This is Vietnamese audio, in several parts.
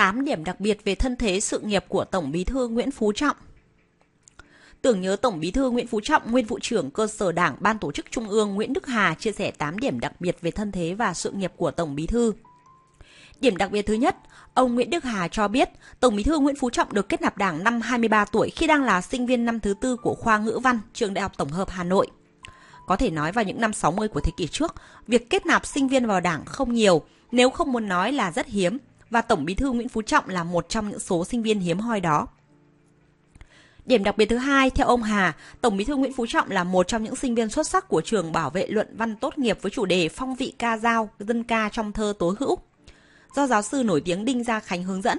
8 điểm đặc biệt về thân thế sự nghiệp của Tổng Bí thư Nguyễn Phú Trọng. Tưởng nhớ Tổng Bí thư Nguyễn Phú Trọng, nguyên vụ trưởng cơ sở Đảng, Ban tổ chức Trung ương Nguyễn Đức Hà chia sẻ 8 điểm đặc biệt về thân thế và sự nghiệp của Tổng Bí thư. Điểm đặc biệt thứ nhất, ông Nguyễn Đức Hà cho biết Tổng Bí thư Nguyễn Phú Trọng được kết nạp Đảng năm 23 tuổi khi đang là sinh viên năm thứ tư của khoa ngữ văn trường Đại học Tổng hợp Hà Nội. Có thể nói vào những năm 60 của thế kỷ trước, việc kết nạp sinh viên vào Đảng không nhiều, nếu không muốn nói là rất hiếm, và Tổng Bí thư Nguyễn Phú Trọng là một trong những số sinh viên hiếm hoi đó. Điểm đặc biệt thứ hai, theo ông Hà, Tổng Bí thư Nguyễn Phú Trọng là một trong những sinh viên xuất sắc của trường bảo vệ luận văn tốt nghiệp với chủ đề phong vị ca dao, dân ca trong thơ tố hữu, do giáo sư nổi tiếng Đinh Gia Khánh hướng dẫn.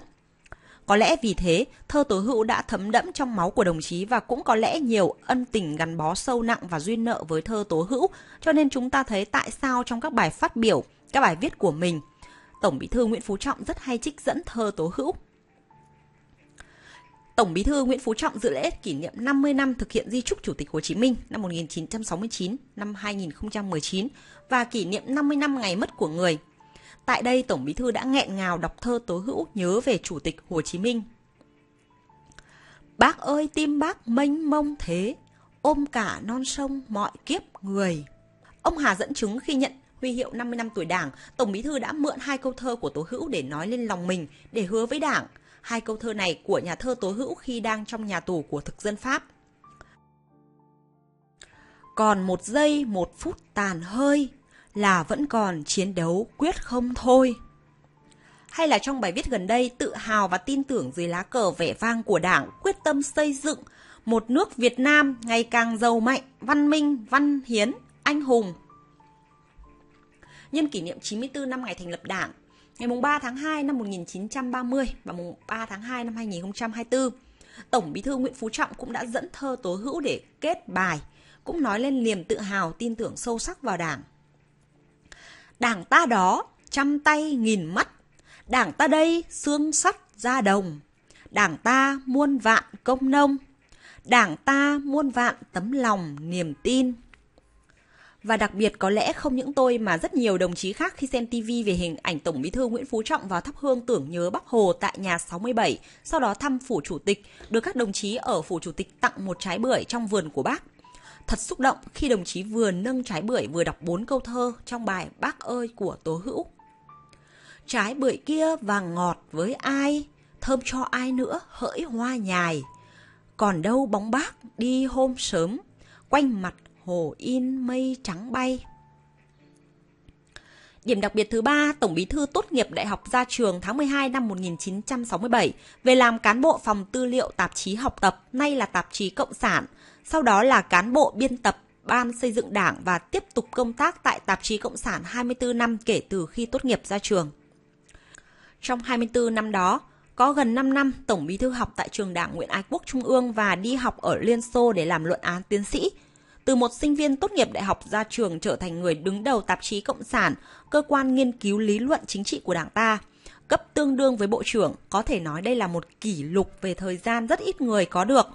Có lẽ vì thế, thơ tố hữu đã thấm đẫm trong máu của đồng chí và cũng có lẽ nhiều ân tình gắn bó sâu nặng và duyên nợ với thơ tố hữu, cho nên chúng ta thấy tại sao trong các bài phát biểu, các bài viết của mình, Tổng Bí thư Nguyễn Phú Trọng rất hay trích dẫn thơ tố hữu. Tổng Bí thư Nguyễn Phú Trọng dự lễ kỷ niệm 50 năm thực hiện di trúc Chủ tịch Hồ Chí Minh năm 1969 năm 2019 và kỷ niệm 50 năm ngày mất của người. Tại đây, Tổng Bí thư đã nghẹn ngào đọc thơ tố hữu nhớ về Chủ tịch Hồ Chí Minh. Bác ơi tim bác mênh mông thế, ôm cả non sông mọi kiếp người. Ông Hà dẫn chứng khi nhận huy hiệu 50 năm tuổi Đảng, Tổng Bí thư đã mượn hai câu thơ của Tố Hữu để nói lên lòng mình, để hứa với Đảng. Hai câu thơ này của nhà thơ Tố Hữu khi đang trong nhà tù của thực dân Pháp. Còn một giây, một phút tàn hơi, là vẫn còn chiến đấu quyết không thôi. Hay là trong bài viết gần đây, tự hào và tin tưởng dưới lá cờ vẻ vang của Đảng quyết tâm xây dựng một nước Việt Nam ngày càng giàu mạnh, văn minh, văn hiến, anh hùng, nhân kỷ niệm 94 năm ngày thành lập Đảng, ngày 3 tháng 2 năm 1930 và mùng 3 tháng 2 năm 2024. Tổng Bí thư Nguyễn Phú Trọng cũng đã dẫn thơ tố hữu để kết bài, cũng nói lên niềm tự hào tin tưởng sâu sắc vào Đảng. Đảng ta đó, trăm tay nghìn mắt, Đảng ta đây xương sắt da đồng, Đảng ta muôn vạn công nông, Đảng ta muôn vạn tấm lòng niềm tin. Và đặc biệt có lẽ không những tôi mà rất nhiều đồng chí khác khi xem TV về hình ảnh Tổng Bí thư Nguyễn Phú Trọng vào thắp hương tưởng nhớ Bắc Hồ tại nhà 67, sau đó thăm phủ chủ tịch, được các đồng chí ở phủ chủ tịch tặng một trái bưởi trong vườn của bác. Thật xúc động khi đồng chí vừa nâng trái bưởi vừa đọc bốn câu thơ trong bài Bác ơi của Tố Hữu. Trái bưởi kia vàng ngọt với ai, thơm cho ai nữa hỡi hoa nhài. Còn đâu bóng bác đi hôm sớm, quanh mặt hồ in mây trắng bay. Điểm đặc biệt thứ ba, Tổng Bí thư tốt nghiệp Đại học ra trường tháng 12 năm 1967 về làm cán bộ phòng tư liệu tạp chí học tập, nay là tạp chí Cộng sản, sau đó là cán bộ biên tập Ban xây dựng Đảng và tiếp tục công tác tại tạp chí Cộng sản 24 năm kể từ khi tốt nghiệp ra trường. Trong 24 năm đó, có gần 5 năm Tổng Bí thư học tại trường Đảng Nguyễn Ái Quốc Trung ương và đi học ở Liên Xô để làm luận án tiến sĩ – từ một sinh viên tốt nghiệp đại học ra trường trở thành người đứng đầu tạp chí Cộng sản, cơ quan nghiên cứu lý luận chính trị của Đảng ta. Cấp tương đương với Bộ trưởng, có thể nói đây là một kỷ lục về thời gian rất ít người có được.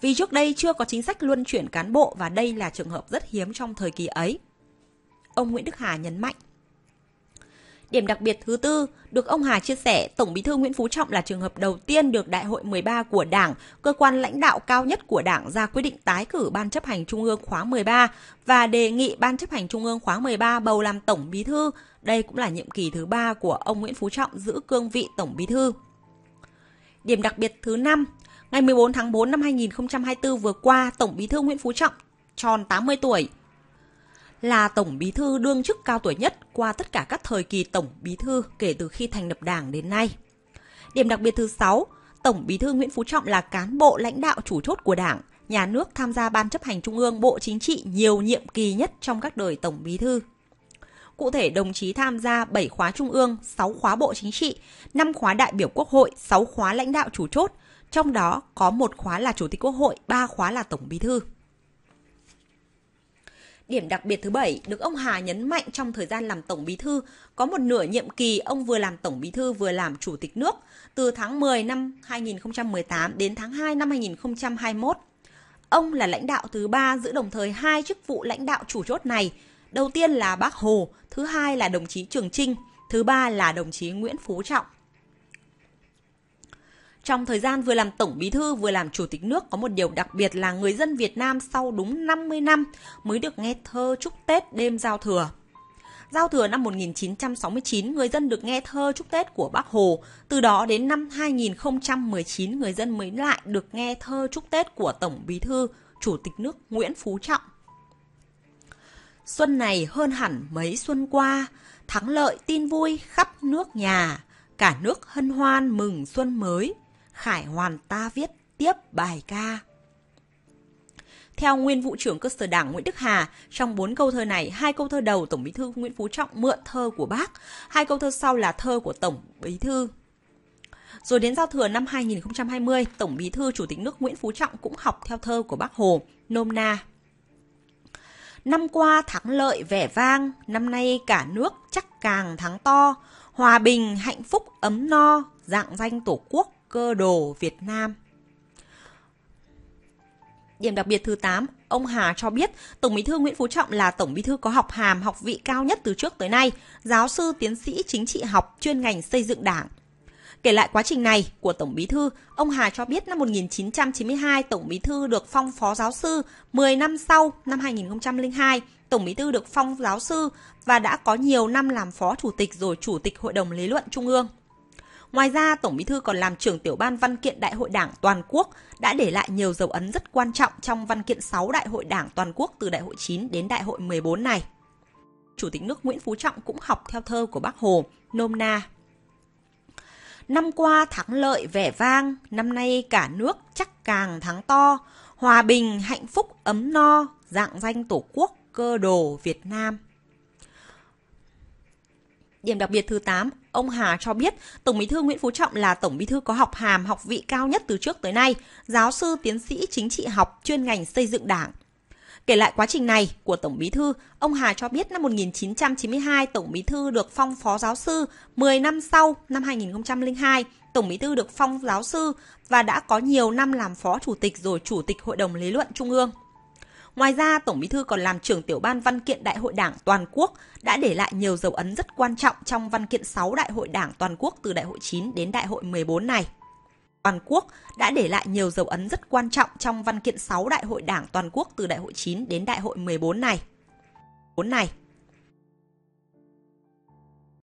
Vì trước đây chưa có chính sách luân chuyển cán bộ và đây là trường hợp rất hiếm trong thời kỳ ấy. Ông Nguyễn Đức Hà nhấn mạnh. Điểm đặc biệt thứ tư, được ông Hà chia sẻ, Tổng Bí thư Nguyễn Phú Trọng là trường hợp đầu tiên được Đại hội 13 của Đảng, cơ quan lãnh đạo cao nhất của Đảng ra quyết định tái cử Ban chấp hành Trung ương khóa 13 và đề nghị Ban chấp hành Trung ương khóa 13 bầu làm Tổng Bí thư. Đây cũng là nhiệm kỳ thứ ba của ông Nguyễn Phú Trọng giữ cương vị Tổng Bí thư. Điểm đặc biệt thứ năm, ngày 14 tháng 4 năm 2024 vừa qua, Tổng Bí thư Nguyễn Phú Trọng tròn 80 tuổi, là tổng bí thư đương chức cao tuổi nhất qua tất cả các thời kỳ tổng bí thư kể từ khi thành lập đảng đến nay. Điểm đặc biệt thứ 6, Tổng bí thư Nguyễn Phú Trọng là cán bộ lãnh đạo chủ chốt của đảng, nhà nước tham gia ban chấp hành trung ương Bộ Chính trị nhiều nhiệm kỳ nhất trong các đời tổng bí thư. Cụ thể, đồng chí tham gia 7 khóa trung ương, 6 khóa Bộ Chính trị, 5 khóa đại biểu Quốc hội, 6 khóa lãnh đạo chủ chốt, trong đó có một khóa là Chủ tịch Quốc hội, 3 khóa là Tổng bí thư. Điểm đặc biệt thứ bảy được ông Hà nhấn mạnh trong thời gian làm Tổng Bí Thư, có một nửa nhiệm kỳ ông vừa làm Tổng Bí Thư vừa làm Chủ tịch nước, từ tháng 10 năm 2018 đến tháng 2 năm 2021. Ông là lãnh đạo thứ ba giữ đồng thời hai chức vụ lãnh đạo chủ chốt này. Đầu tiên là Bác Hồ, thứ hai là đồng chí Trường Trinh, thứ ba là đồng chí Nguyễn Phú Trọng. Trong thời gian vừa làm Tổng Bí thư vừa làm Chủ tịch nước có một điều đặc biệt là người dân Việt Nam sau đúng 50 năm mới được nghe thơ chúc Tết đêm giao thừa. Giao thừa năm 1969, người dân được nghe thơ chúc Tết của Bác Hồ. Từ đó đến năm 2019, người dân mới lại được nghe thơ chúc Tết của Tổng Bí thư, Chủ tịch nước Nguyễn Phú Trọng. Xuân này hơn hẳn mấy xuân qua, thắng lợi tin vui khắp nước nhà, cả nước hân hoan mừng xuân mới, Khải Hoàn ta viết tiếp bài ca. Theo nguyên vụ trưởng cơ sở đảng Nguyễn Đức Hà, trong bốn câu thơ này, hai câu thơ đầu Tổng Bí thư Nguyễn Phú Trọng mượn thơ của bác, hai câu thơ sau là thơ của Tổng Bí thư. Rồi đến giao thừa năm 2020, Tổng Bí thư Chủ tịch nước Nguyễn Phú Trọng cũng học theo thơ của bác Hồ, nôm na. Năm qua thắng lợi vẻ vang, năm nay cả nước chắc càng thắng to, hòa bình, hạnh phúc, ấm no, dạng danh Tổ quốc, cơ đồ Việt Nam. Điểm đặc biệt thứ 8, ông Hà cho biết Tổng Bí thư Nguyễn Phú Trọng là Tổng Bí thư có học hàm, học vị cao nhất từ trước tới nay, giáo sư tiến sĩ chính trị học chuyên ngành xây dựng đảng. Kể lại quá trình này của Tổng Bí thư, ông Hà cho biết năm 1992 Tổng Bí thư được phong phó giáo sư, 10 năm sau, năm 2002, Tổng Bí thư được phong giáo sư và đã có nhiều năm làm phó chủ tịch rồi chủ tịch Hội đồng lý luận Trung ương. Ngoài ra, Tổng Bí thư còn làm trưởng tiểu ban văn kiện Đại hội Đảng toàn quốc, đã để lại nhiều dấu ấn rất quan trọng trong văn kiện 6 Đại hội Đảng toàn quốc từ Đại hội 9 đến Đại hội 14 này. Chủ tịch nước Nguyễn Phú Trọng cũng học theo thơ của Bác Hồ, nôm na. Năm qua thắng lợi vẻ vang, năm nay cả nước chắc càng thắng to, hòa bình, hạnh phúc, ấm no, dạng danh Tổ quốc, cơ đồ Việt Nam. Điểm đặc biệt thứ 8, ông Hà cho biết Tổng Bí thư Nguyễn Phú Trọng là Tổng Bí thư có học hàm, học vị cao nhất từ trước tới nay, giáo sư tiến sĩ chính trị học chuyên ngành xây dựng đảng. Kể lại quá trình này của Tổng Bí thư, ông Hà cho biết năm 1992 Tổng Bí thư được phong phó giáo sư, 10 năm sau, năm 2002, Tổng Bí thư được phong giáo sư và đã có nhiều năm làm phó chủ tịch rồi chủ tịch Hội đồng lý luận Trung ương. Ngoài ra, Tổng Bí thư còn làm trưởng tiểu ban văn kiện Đại hội Đảng toàn quốc, đã để lại nhiều dấu ấn rất quan trọng trong văn kiện 6 Đại hội Đảng toàn quốc từ Đại hội 9 đến Đại hội 14 này. Toàn quốc đã để lại nhiều dấu ấn rất quan trọng trong văn kiện 6 Đại hội Đảng toàn quốc từ Đại hội 9 đến Đại hội 14 này. 4 này.